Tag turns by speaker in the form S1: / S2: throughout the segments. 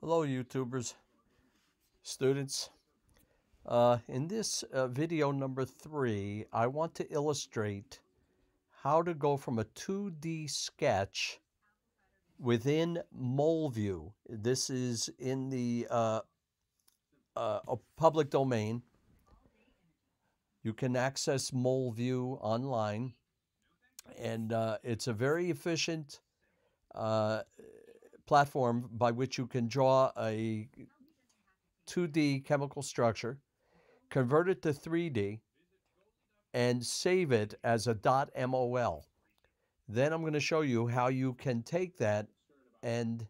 S1: Hello, YouTubers, students. Uh, in this uh, video number three, I want to illustrate how to go from a 2D sketch within MolView. This is in the uh, uh public domain. You can access MolView online, and uh, it's a very efficient uh, platform by which you can draw a 2D chemical structure, convert it to 3D, and save it as a .mol. Then I'm going to show you how you can take that and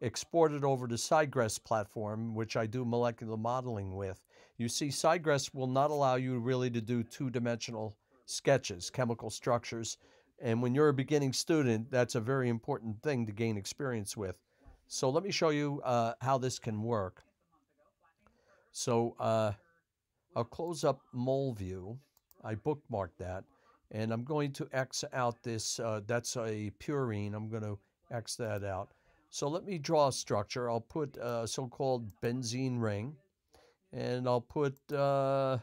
S1: export it over to SciGress platform, which I do molecular modeling with. You see, SciGress will not allow you really to do two-dimensional sketches, chemical structures. And when you're a beginning student, that's a very important thing to gain experience with. So let me show you uh, how this can work. So uh, I'll close up MolView. I bookmarked that. And I'm going to X out this, uh, that's a purine. I'm going to X that out. So let me draw a structure. I'll put a so-called benzene ring. And I'll put, uh,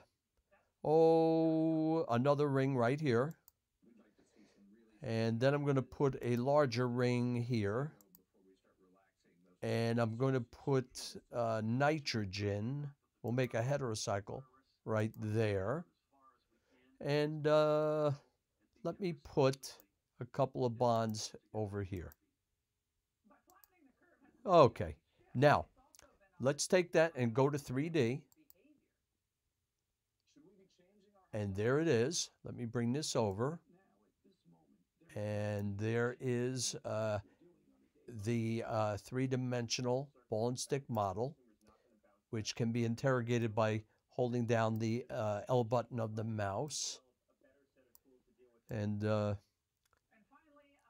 S1: oh, another ring right here. And then I'm going to put a larger ring here. And I'm going to put uh, nitrogen. We'll make a heterocycle right there. And uh, let me put a couple of bonds over here. Okay, now let's take that and go to 3D. And there it is. Let me bring this over. And there is uh, the uh, three-dimensional ball and stick model, which can be interrogated by holding down the uh, L button of the mouse. And uh,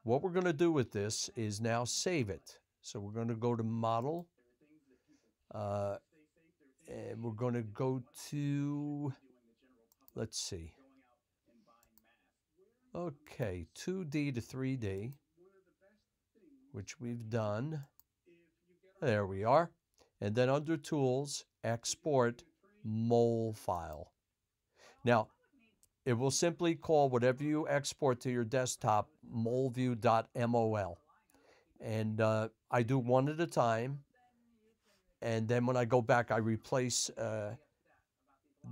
S1: what we're going to do with this is now save it. So we're going to go to Model, uh, and we're going to go to, let's see, Okay, 2D to 3D, which we've done. There we are. And then under Tools, Export Mol file. Now, it will simply call whatever you export to your desktop molview.mol. And uh, I do one at a time. And then when I go back, I replace uh,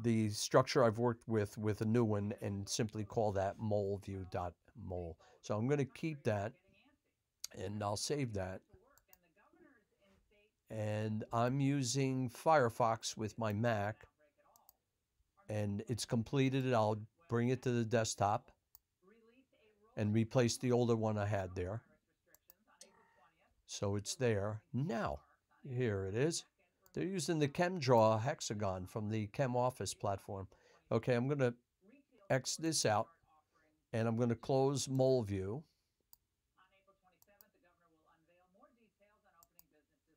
S1: the structure I've worked with with a new one and simply call that molview.mol. So I'm going to keep that and I'll save that. And I'm using Firefox with my Mac and it's completed. I'll bring it to the desktop and replace the older one I had there. So it's there. Now, here it is. They're using the ChemDraw hexagon from the ChemOffice platform. Okay, I'm going to X this out, and I'm going to close MolView.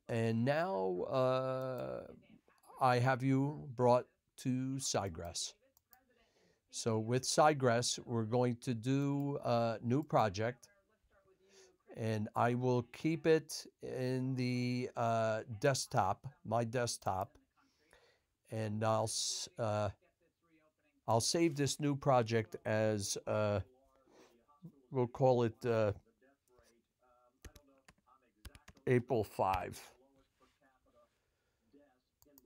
S1: And now uh, I have you brought to SciGress. So with SciGress, we're going to do a new project and I will keep it in the uh, desktop, my desktop, and I'll uh, I'll save this new project as uh, we'll call it uh, April 5.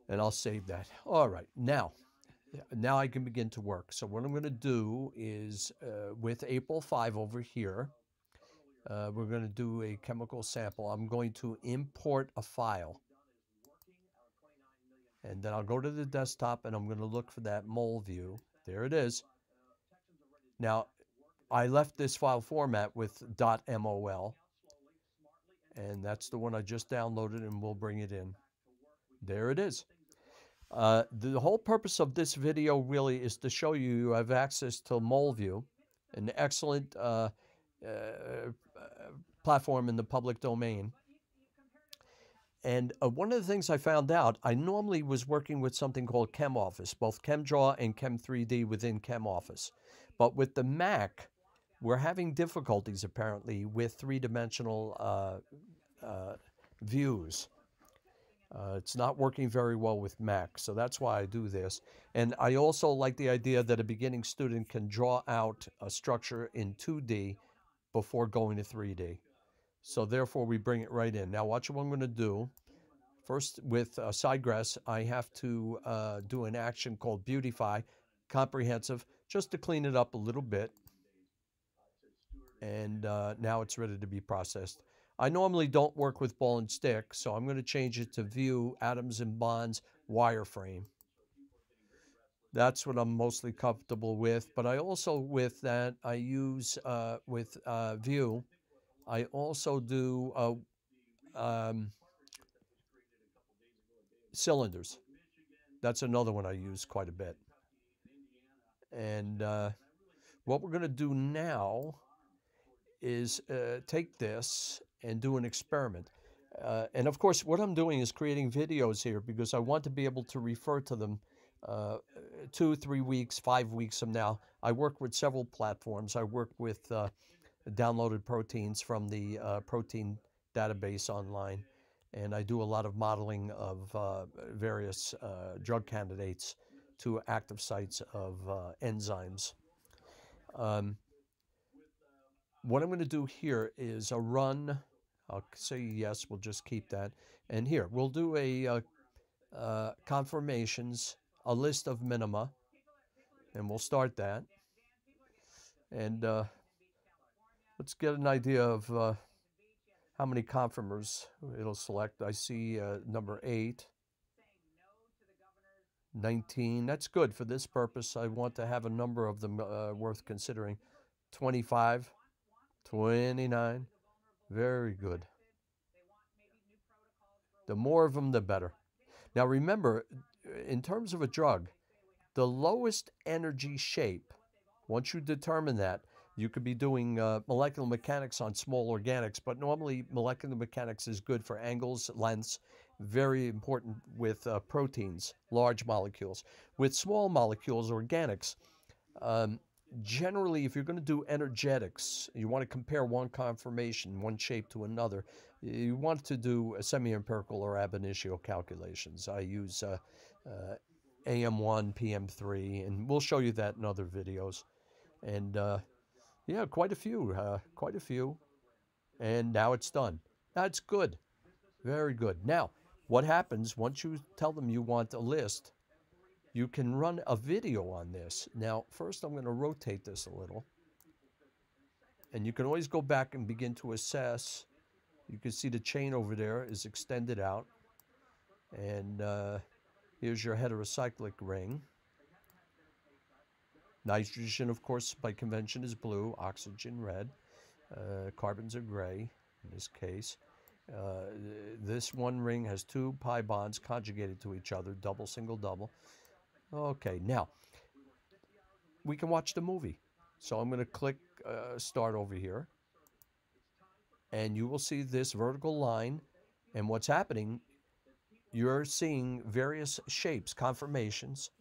S1: And I'll save that. All right, now, now I can begin to work. So what I'm going to do is uh, with April 5 over here, uh, we're going to do a chemical sample. I'm going to import a file. And then I'll go to the desktop and I'm going to look for that MolView. There it is. Now, I left this file format with .mol. And that's the one I just downloaded and we'll bring it in. There it is. Uh, the whole purpose of this video really is to show you you have access to MolView, an excellent uh, uh, platform in the public domain. And uh, one of the things I found out, I normally was working with something called ChemOffice, both ChemDraw and Chem3D within ChemOffice. But with the Mac, we're having difficulties apparently with three-dimensional uh, uh, views. Uh, it's not working very well with Mac, so that's why I do this. And I also like the idea that a beginning student can draw out a structure in 2D before going to 3D. So therefore, we bring it right in. Now watch what I'm going to do. First, with uh, SciGress, I have to uh, do an action called Beautify, comprehensive, just to clean it up a little bit. And uh, now it's ready to be processed. I normally don't work with ball and stick, so I'm going to change it to View Atoms and Bonds wireframe. That's what I'm mostly comfortable with. But I also, with that, I use uh, with uh, View, I also do uh, um, cylinders. That's another one I use quite a bit. And uh, what we're going to do now is uh, take this and do an experiment. Uh, and of course, what I'm doing is creating videos here because I want to be able to refer to them uh, two, three weeks, five weeks from now. I work with several platforms. I work with uh, downloaded proteins from the uh, protein database online, and I do a lot of modeling of uh, various uh, drug candidates to active sites of enzymes. Um, what I'm going to do here is a run I'll say yes, we'll just keep that. And here, we'll do a uh, uh, conformations, a list of minima, and we'll start that. And uh, let's get an idea of uh, how many conformers it'll select. I see uh, number 8. 19. That's good for this purpose. I want to have a number of them uh, worth considering. 25, 29, very good. The more of them, the better. Now remember, in terms of a drug, the lowest energy shape, once you determine that, you could be doing uh, molecular mechanics on small organics, but normally molecular mechanics is good for angles, lengths, very important with uh, proteins, large molecules. With small molecules, organics, um, generally, if you're going to do energetics, you want to compare one conformation, one shape to another, you want to do semi-empirical or ab initio calculations. I use uh, uh, AM1, PM3, and we'll show you that in other videos. And uh, yeah, quite a few, uh, quite a few. And now it's done. That's good. Very good. Now, what happens once you tell them you want a list? You can run a video on this. Now, first I'm going to rotate this a little. And you can always go back and begin to assess. You can see the chain over there is extended out. And uh, here's your heterocyclic ring. Nitrogen, of course, by convention is blue, oxygen red, uh, carbons are gray in this case. Uh, this one ring has two pi bonds conjugated to each other, double, single, double. Okay, now we can watch the movie. So I'm going to click uh, start over here. And you will see this vertical line. And what's happening, you're seeing various shapes, conformations,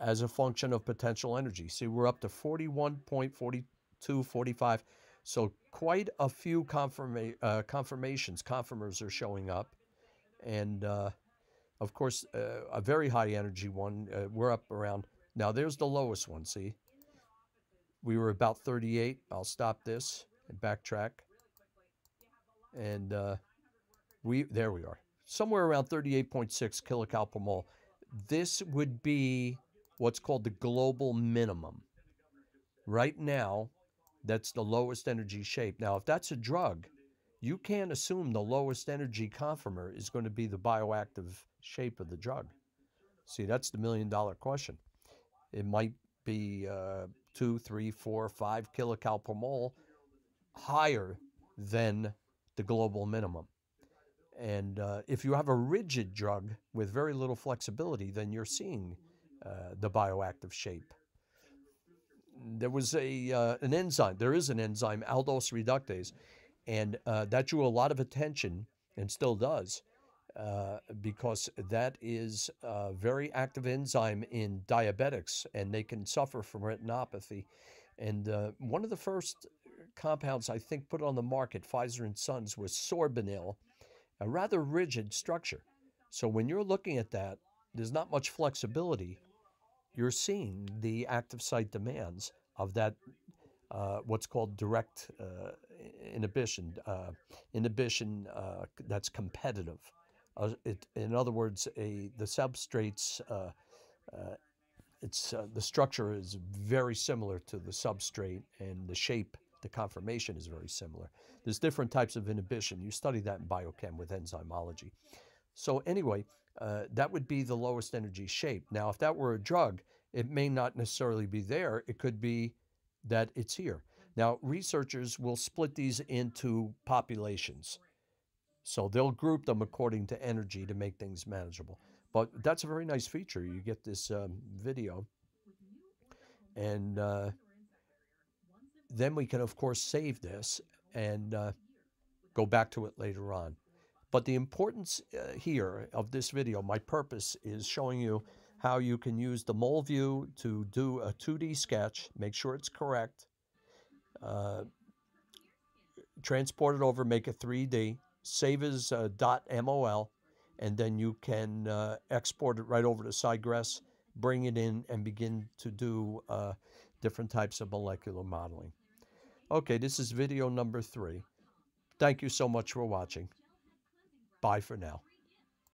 S1: as a function of potential energy. See, we're up to 41.42, 45. So quite a few confirma- uh, conformations, conformers are showing up. And uh, of course, uh, a very high energy one, uh, we're up around, now there's the lowest one, see? We were about 38. I'll stop this and backtrack. And uh, we, there we are, somewhere around 38.6 kilocal per mole. This would be what's called the global minimum. Right now, that's the lowest energy shape. Now, if that's a drug, you can't assume the lowest energy conformer is going to be the bioactive shape of the drug. See, that's the million dollar question. It might be uh, two, three, four, five kilocal per mole higher than the global minimum. And uh, if you have a rigid drug with very little flexibility, then you're seeing uh, the bioactive shape. There was a uh, an enzyme. There is an enzyme, aldose reductase, and uh, that drew a lot of attention and still does uh, because that is a very active enzyme in diabetics and they can suffer from retinopathy. And uh, one of the first compounds I think put on the market, Pfizer and Sons, was sorbinil, a rather rigid structure. So when you're looking at that, there's not much flexibility. You're seeing the active site demands of that, uh, what's called direct uh, inhibition, uh, inhibition uh, that's competitive. Uh, it, in other words, a the substrates, uh, it's the structure is very similar to the substrate, and the shape, the conformation is very similar. There's different types of inhibition. You study that in biochem with enzymology. So anyway, uh, that would be the lowest energy shape. Now, if that were a drug, it may not necessarily be there. It could be that it's here. Now, researchers will split these into populations. So they'll group them according to energy to make things manageable. But that's a very nice feature. You get this um, video. And uh, then we can, of course, save this and uh, go back to it later on. But the importance uh, here of this video, my purpose is showing you how you can use the MolView to do a 2D sketch, make sure it's correct, uh, transport it over, make it 3D, save as uh, .mol, and then you can uh, export it right over to SciGress, bring it in, and begin to do uh, different types of molecular modeling. Okay, this is video number three. Thank you so much for watching. Bye for now.